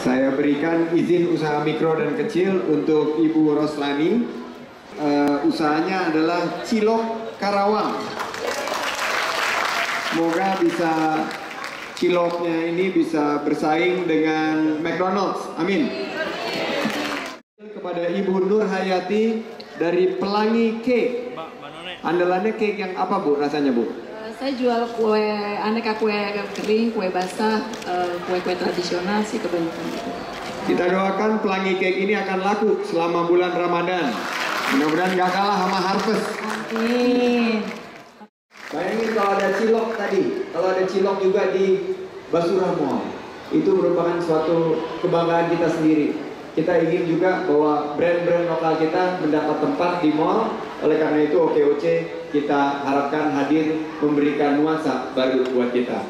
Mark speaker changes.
Speaker 1: Saya berikan izin usaha mikro dan kecil untuk Ibu Roslani. Uh, usahanya adalah Cilok Karawang. Semoga bisa ciloknya ini bisa bersaing dengan McDonald's. Amin. Kepada Ibu Nur Hayati dari Pelangi Cake. Andalannya cake yang apa Bu rasanya Bu?
Speaker 2: Saya jual kue aneka kue kering, kue basah, uh, kue-kue tradisional sih kebanyakan.
Speaker 1: Kita doakan Pelangi Cake ini akan laku selama bulan Ramadan. Mudah-mudahan gak kalah sama Harvest.
Speaker 2: Amin.
Speaker 1: Bayangin kalau ada cilok tadi, kalau ada cilok juga di Basura Mall, itu merupakan suatu kebanggaan kita sendiri. Kita ingin juga bahwa brand-brand lokal kita mendapat tempat di mall, oleh karena itu OKOC kita harapkan hadir memberikan nuansa baru buat kita.